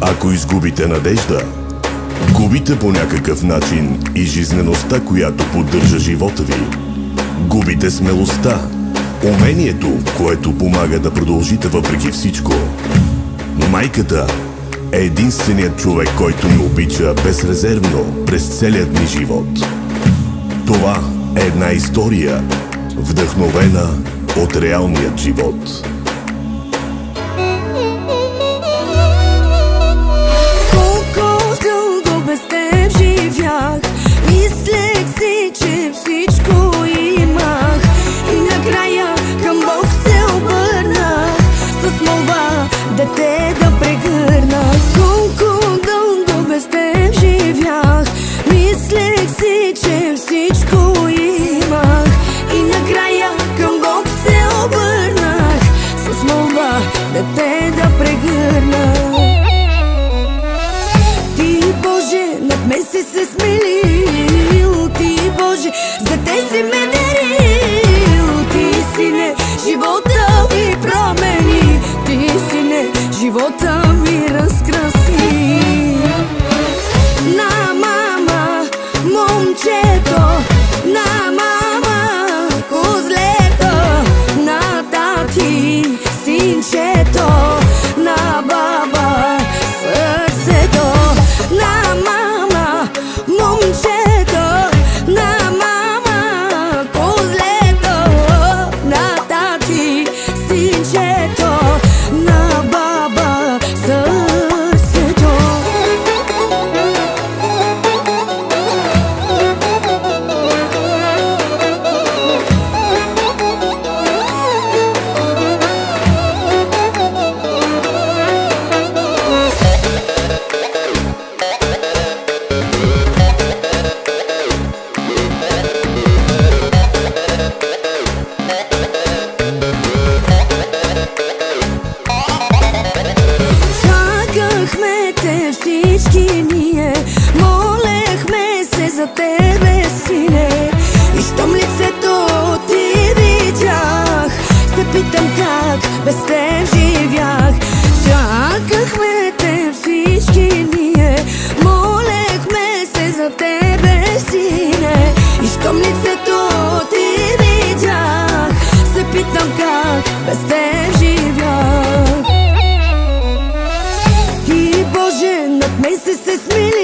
Ако изгубите надежда, губите по някакъв начин и жизнеността, която поддържа живота ви. Губите смелостта, умението, което помага да продължите въпреки всичко. Майката е единственият човек, който ни обича безрезервно през целият ни живот. Това е една история, вдъхновена от реалният живот. Дете да прегърна. Ти, Боже, над мен си се смилил. Ти, Боже, за те си ме дарил. Ти си не живота ми промени. Ти си не живота тебе, сине. И щом лицето ти видях Се питам как без теб живях. Чакахме те всички ние Молехме се за тебе, сине. И щом лицето ти видях Се питам как без теб живях. Ти, Боже, над мен си се смилил